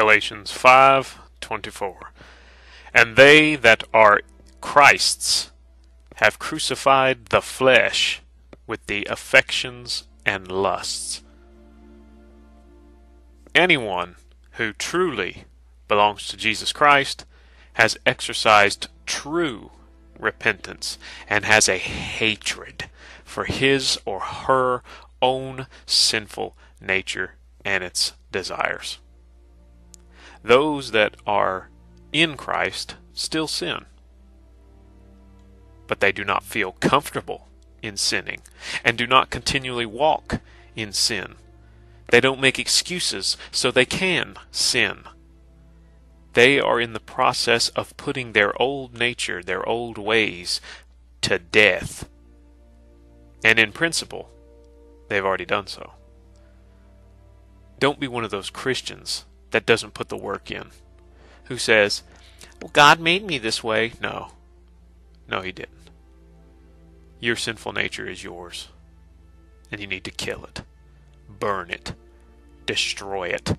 Galatians 5:24 And they that are Christ's have crucified the flesh with the affections and lusts. Anyone who truly belongs to Jesus Christ has exercised true repentance and has a hatred for his or her own sinful nature and its desires. Those that are in Christ still sin, but they do not feel comfortable in sinning and do not continually walk in sin. They don't make excuses so they can sin. They are in the process of putting their old nature, their old ways, to death. And in principle, they've already done so. Don't be one of those Christians that doesn't put the work in, who says, Well, God made me this way. No. No, He didn't. Your sinful nature is yours, and you need to kill it, burn it, destroy it.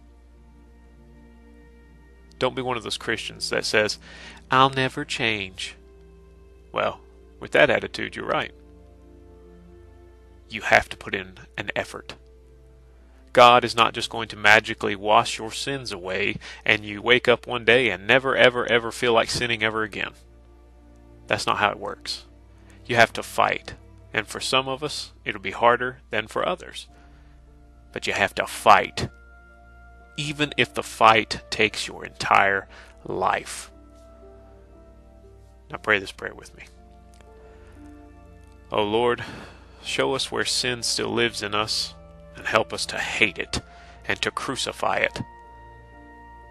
Don't be one of those Christians that says, I'll never change. Well, with that attitude, you're right. You have to put in an effort. God is not just going to magically wash your sins away and you wake up one day and never, ever, ever feel like sinning ever again. That's not how it works. You have to fight. And for some of us, it'll be harder than for others. But you have to fight even if the fight takes your entire life. Now pray this prayer with me. O Lord, show us where sin still lives in us help us to hate it and to crucify it.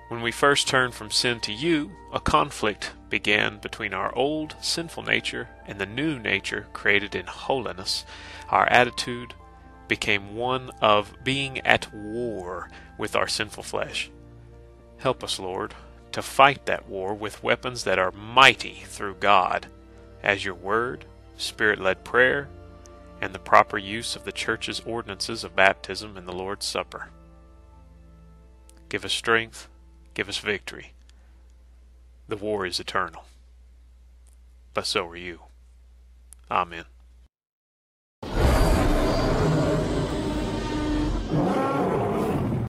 When we first turned from sin to you, a conflict began between our old sinful nature and the new nature created in holiness. Our attitude became one of being at war with our sinful flesh. Help us, Lord, to fight that war with weapons that are mighty through God, as your word, spirit led prayer, and the proper use of the church's ordinances of baptism and the Lord's Supper. Give us strength, give us victory. The war is eternal, but so are you. Amen.